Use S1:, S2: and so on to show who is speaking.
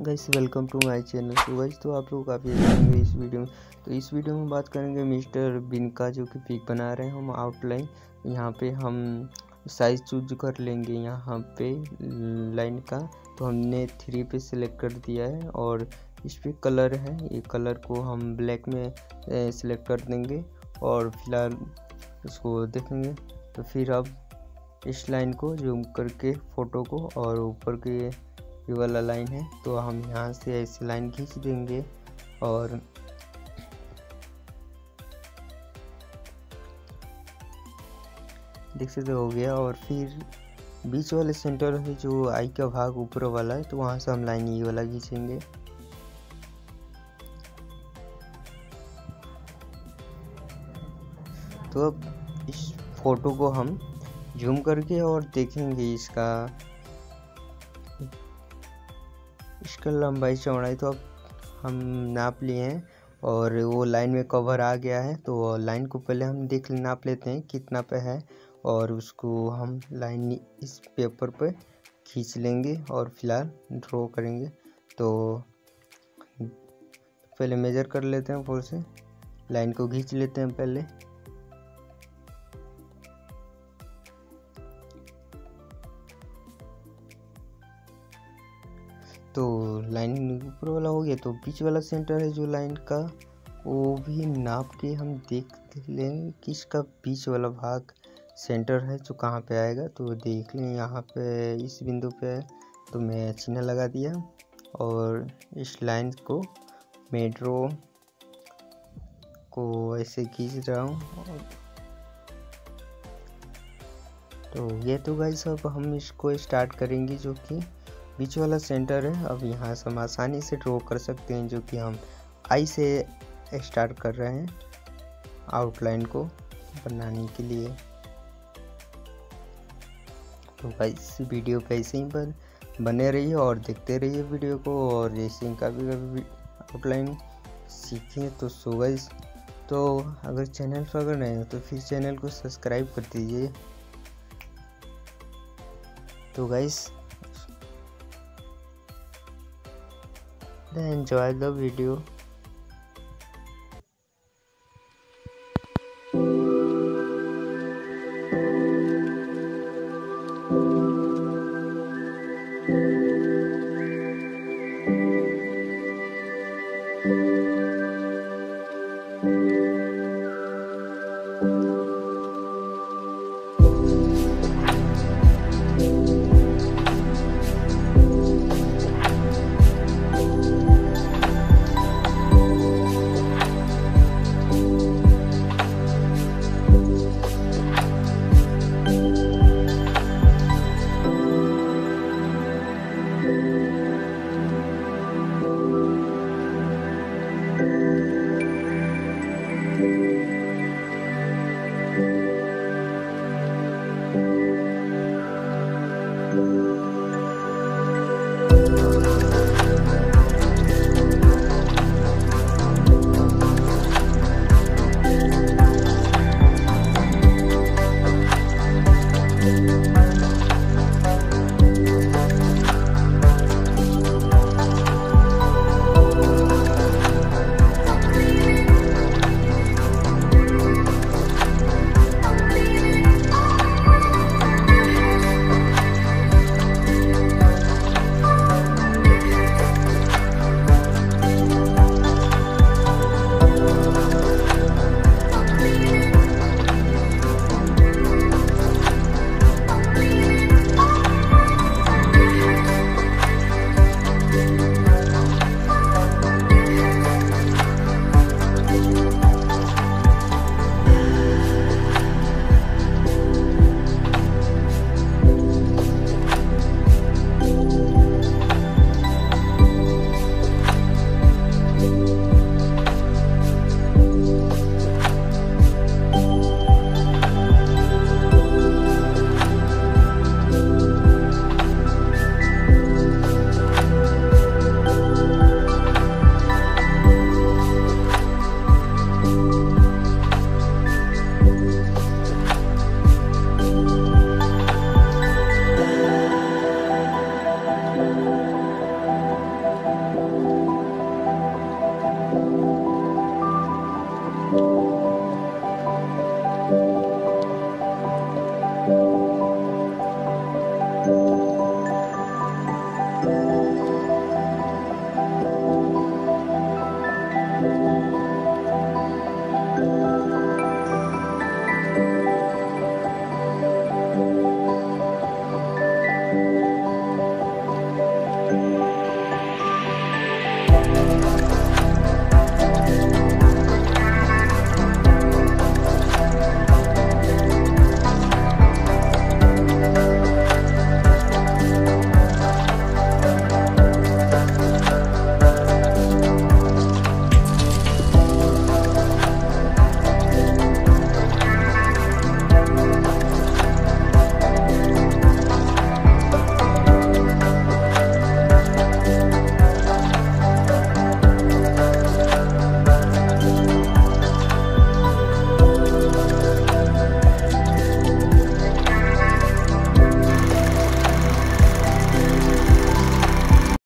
S1: Guys welcome to my channel तो guys तो आप लोग काफ़ी अच्छे होंगे इस वीडियो में। तो इस वीडियो में बात करेंगे मिस्टर बिन का जो कि पिक बना रहे हैं। हम आउटलाइन यहाँ पे हम साइज़ चूज़ कर लेंगे यहाँ पे लाइन का। तो हमने थ्री पे सिलेक्ट कर दिया है और इस पर कलर है। ये कलर को हम ब्लैक में सिलेक्ट कर देंगे और फ़िलहाल उसको देखेंगे। तो फिर अब इस लाइन को जूम करके फ़ोटो को और ऊपर के ये वाला लाइन है तो हम यहाँ से ऐसे लाइन खींच देंगे और देख सकते हो गया। और फिर बीच वाले सेंटर है जो आई का भाग ऊपर वाला है तो वहाँ से हम लाइन ये वाला खींचेंगे। तो अब इस फ़ोटो को हम जूम करके और देखेंगे इसका इसका लंबाई चौड़ाई तो अब हम नाप लिए हैं और वो लाइन में कवर आ गया है तो लाइन को पहले हम देख नाप लेते हैं कितना पे है और उसको हम लाइन इस पेपर पे खींच लेंगे और फ़िलहाल ड्रॉ करेंगे। तो पहले मेजर कर लेते हैं फोर से, लाइन को खींच लेते हैं पहले। तो लाइन ऊपर वाला हो गया तो बीच वाला सेंटर है जो लाइन का, वो भी नाप के हम देख लें कि इसका बीच वाला भाग सेंटर है जो कहाँ पे आएगा। तो देख लें, यहाँ पे इस बिंदु पे तो मैं चिन्ह लगा दिया और इस लाइन को मेट्रो को ऐसे खींच रहा हूँ। तो ये तो गाइस अब हम इसको स्टार्ट करेंगे जो कि बीच वाला सेंटर है। अब यहाँ से हम आसानी से ड्रॉ कर सकते हैं, जो कि हम आई से स्टार्ट कर रहे हैं आउटलाइन को बनाने के लिए। तो गाइस वीडियो ऐसे ही बन बने रहिए और देखते रहिए वीडियो को, और जैसे कभी कभी आउटलाइन सीखें तो सो गाइस तो अगर चैनल पर अगर नहीं हो तो फिर चैनल को सब्सक्राइब कर दीजिए। तो guys then enjoy the video